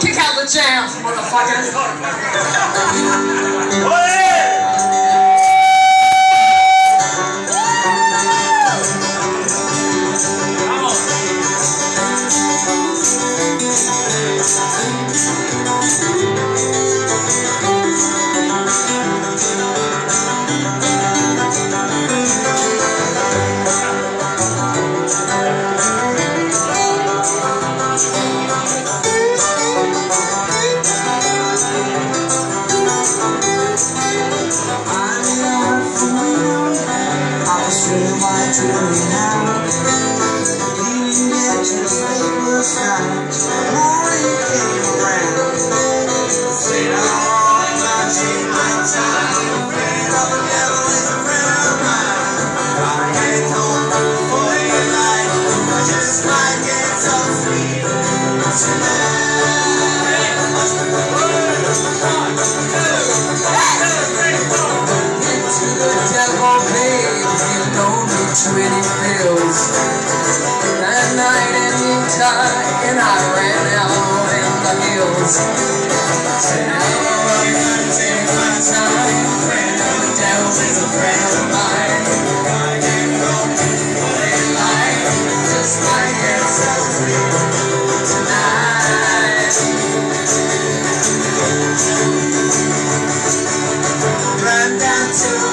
Kick out the jams, motherfuckers. Slowly now Pretty pills. That night in Utah And I ran out in the hills. Said take my time of the I what it like Just like it's tonight. Run down to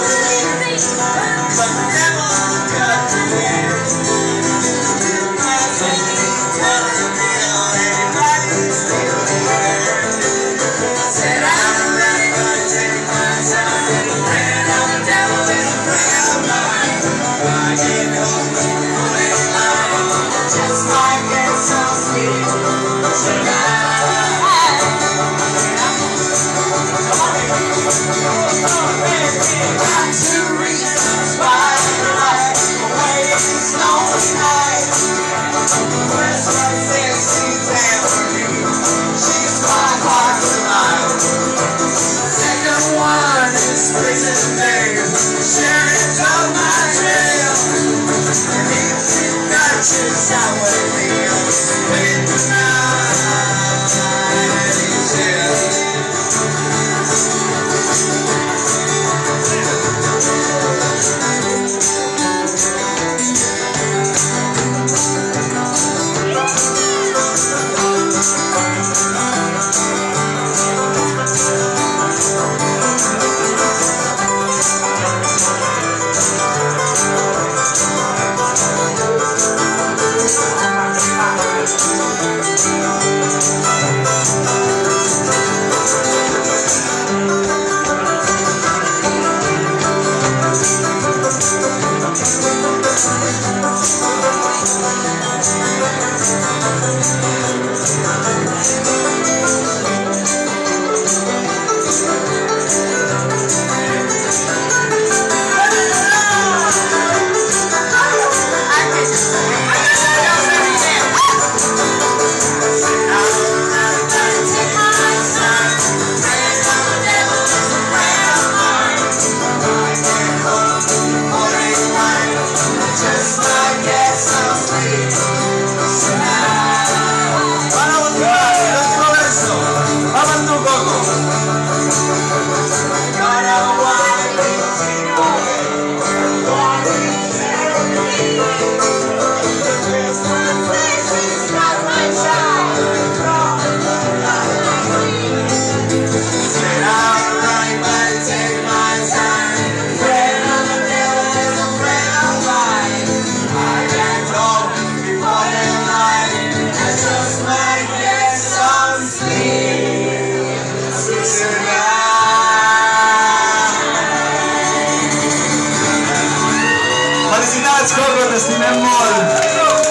Felicitats, Corba, t'estimem molt.